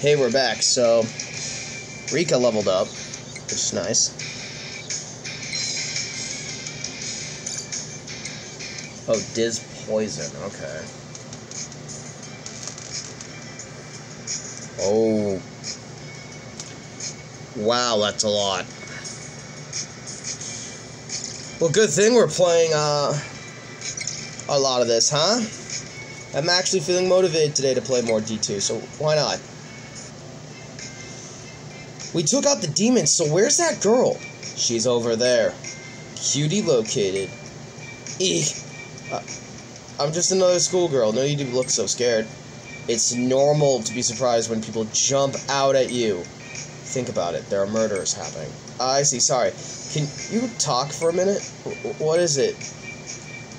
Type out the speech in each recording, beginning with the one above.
Hey, we're back. So, Rika leveled up, which is nice. Oh, Diz Poison. Okay. Oh. Wow, that's a lot. Well, good thing we're playing uh, a lot of this, huh? I'm actually feeling motivated today to play more D2, so why not? We took out the demons, so where's that girl? She's over there. Cutie located. Eek. Uh, I'm just another schoolgirl. No need to look so scared. It's normal to be surprised when people jump out at you. Think about it. There are murders happening. I see. Sorry. Can you talk for a minute? What is it?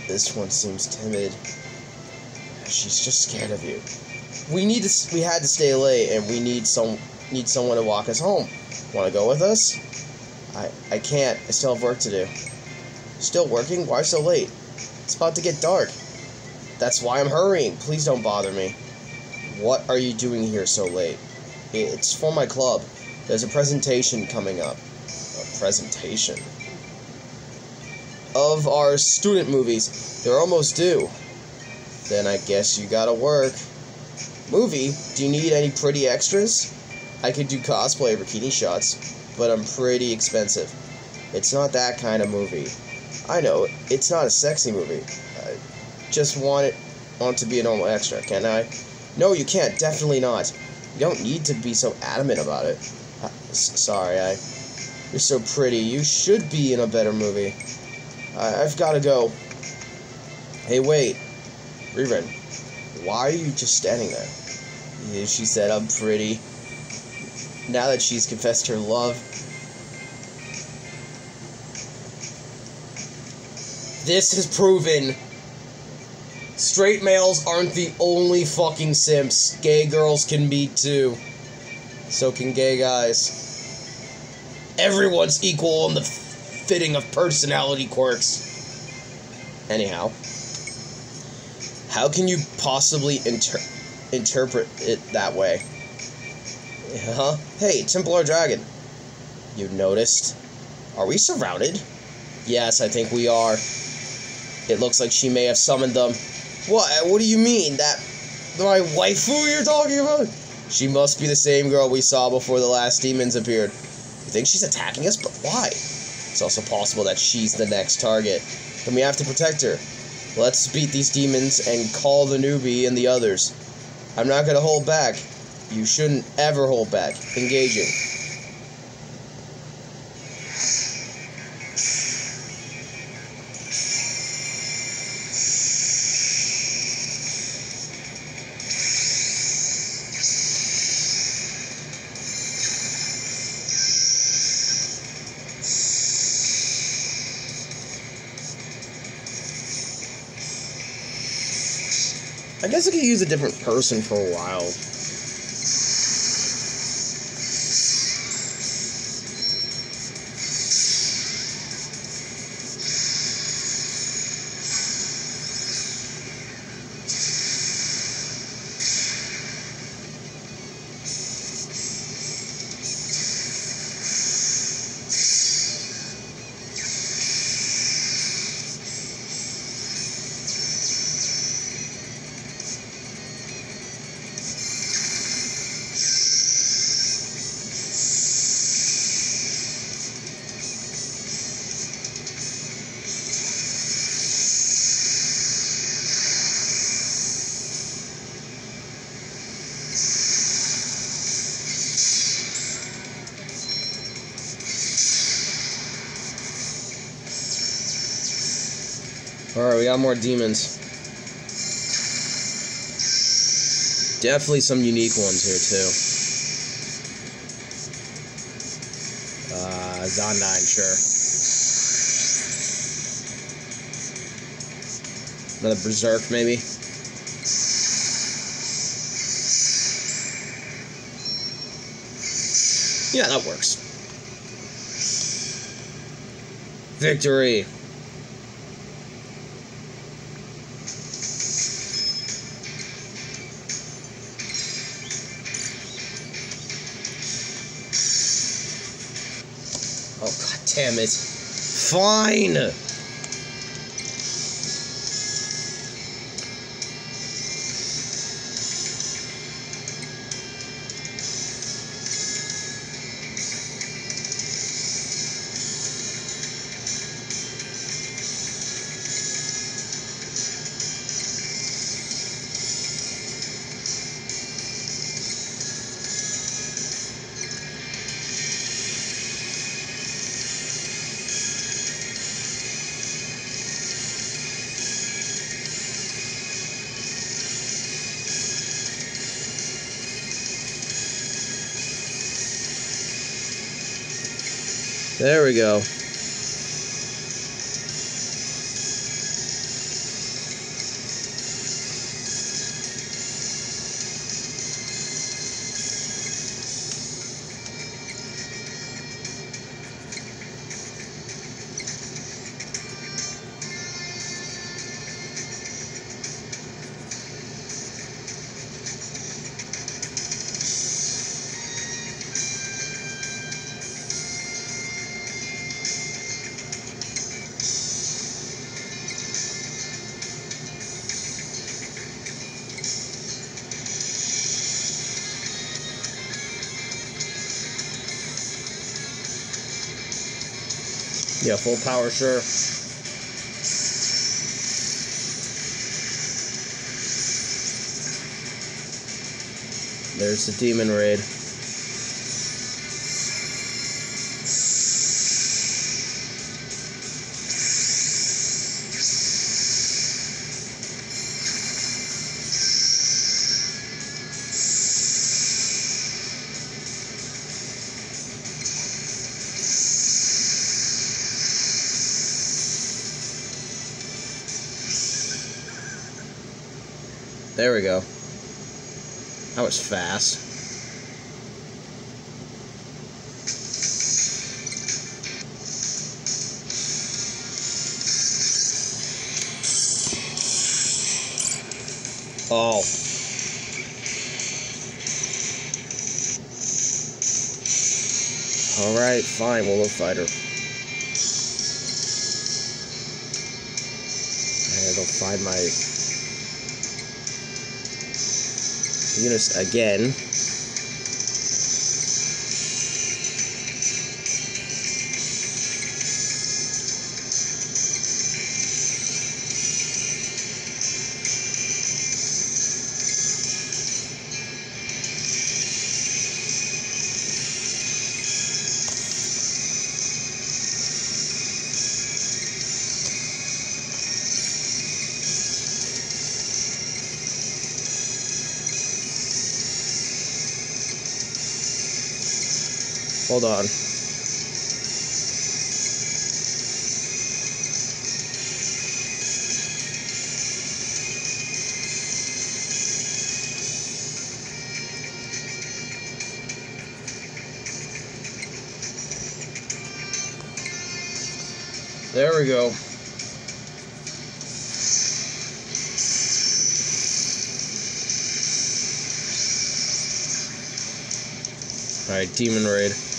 This one seems timid. She's just scared of you. We need to. We had to stay late, and we need some. Need someone to walk us home. Want to go with us? I I can't. I still have work to do. Still working? Why so late? It's about to get dark. That's why I'm hurrying. Please don't bother me. What are you doing here so late? It's for my club. There's a presentation coming up. A presentation? Of our student movies. They're almost due. Then I guess you gotta work. Movie? Do you need any pretty extras? I could do cosplay bikini shots, but I'm pretty expensive. It's not that kind of movie. I know, it's not a sexy movie. I just want it want to be a normal extra, can I? No, you can't. Definitely not. You don't need to be so adamant about it. Uh, sorry, I. You're so pretty. You should be in a better movie. I, I've got to go. Hey, wait. Rerun. Why are you just standing there? She said I'm pretty. Now that she's confessed her love. This has proven straight males aren't the only fucking simps. Gay girls can be too. So can gay guys. Everyone's equal in the fitting of personality quirks. Anyhow, how can you possibly inter- interpret it that way? Huh? Hey, Templar Dragon. You noticed? Are we surrounded? Yes, I think we are. It looks like she may have summoned them. What? What do you mean? That my waifu you're talking about? She must be the same girl we saw before the last demons appeared. You think she's attacking us? But why? It's also possible that she's the next target. Then we have to protect her. Let's beat these demons and call the newbie and the others. I'm not gonna hold back. You shouldn't ever hold back. Engaging. I guess I could use a different person for a while. We got more demons. Definitely some unique ones here, too. Uh, Zandyne, sure. Another Berserk, maybe? Yeah, that works. Victory! Damn it. Fine. There we go. Yeah, full power, sure. There's the demon raid. There we go. That was fast. Oh. Alright, fine, we'll fighter. I gotta go find my Eunice again. Hold on. There we go. Alright, Demon Raid.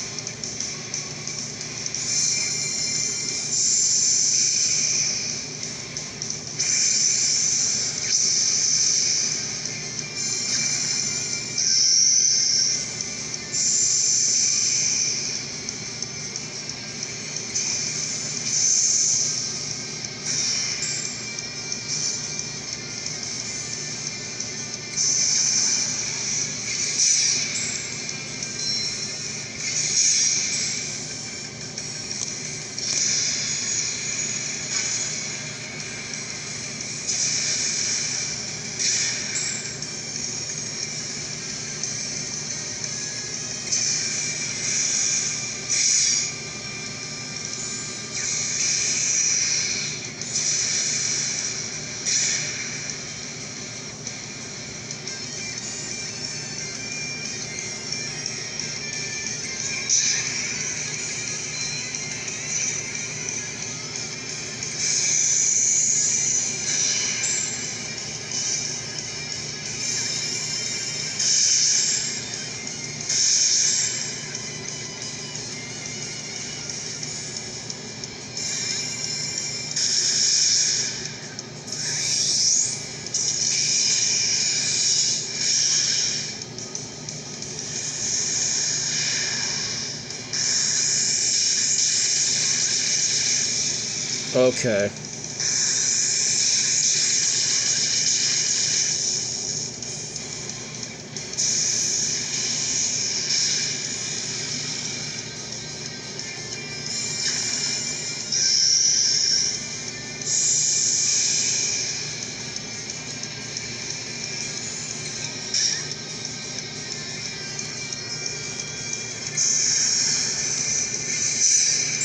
Okay.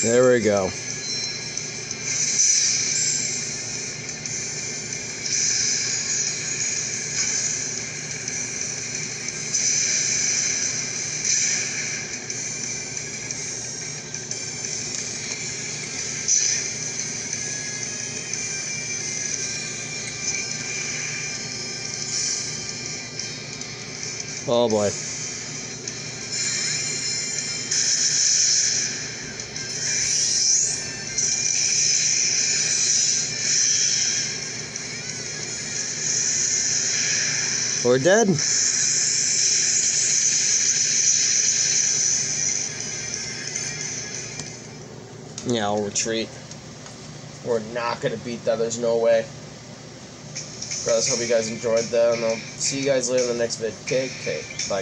There we go. Oh boy. We're dead. Yeah, I'll retreat. We're not gonna beat that, there's no way. Guys, hope you guys enjoyed that, and I'll see you guys later in the next vid. Okay.